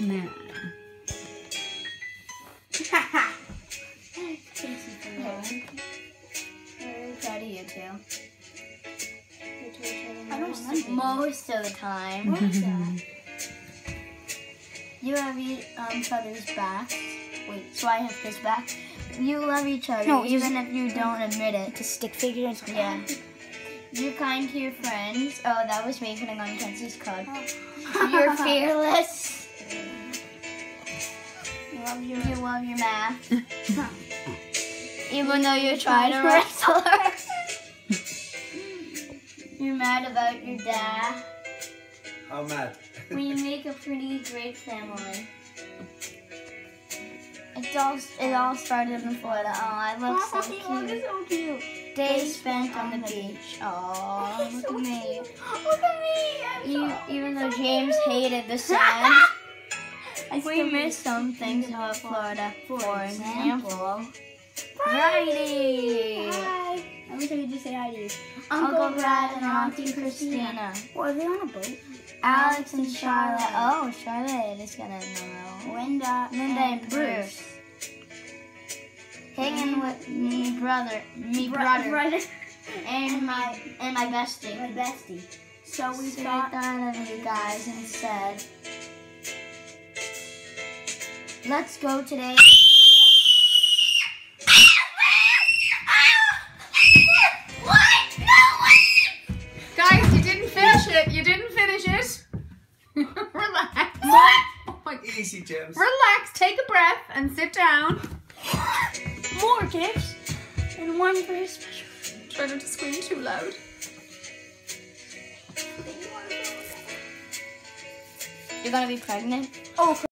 Nah. Very proud of you two. I don't. Most of the time. What is that? You have each um, other's backs. Wait, so I have his back. You love each other, No, even if you don't admit it. The stick figure is Yeah. You're kind to your friends. Oh, that was me putting on Kenzie's card. You're fearless. You love your You love your math. Even though you try to wrestle her. You're mad about your dad. How mad? We make a pretty great family. It all, it all started in Florida. Oh, I look so cute. so cute. Days spent on the beach. Oh, look at me. Look at me. I'm You, so- even though James hated the sand, I we still miss some things about Florida. For example, Friday. Hi. I wish I could just say hi to you. Uncle Brad and Auntie Christina. Well, are they on a boat? Alex and Charlotte. Oh, Charlotte is gonna know. Linda. Linda and Bruce. Hanging with me brother, me brother, Brother. and my and my bestie. My bestie. So we So thought. thought of you guys and said, let's go today. Guys, you didn't finish it. You didn't finish it. Relax. Oh my- Easy, James. Relax. Take a breath and sit down. More gifts. And one for his special. Try not to scream too loud. You're gonna be pregnant? Oh,